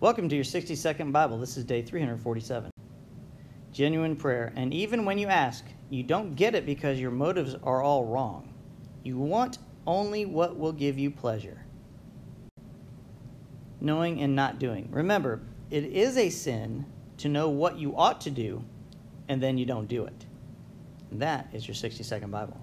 Welcome to your 60 second Bible. This is day 347. Genuine prayer. And even when you ask, you don't get it because your motives are all wrong. You want only what will give you pleasure. Knowing and not doing. Remember, it is a sin to know what you ought to do and then you don't do it. And that is your 60 second Bible.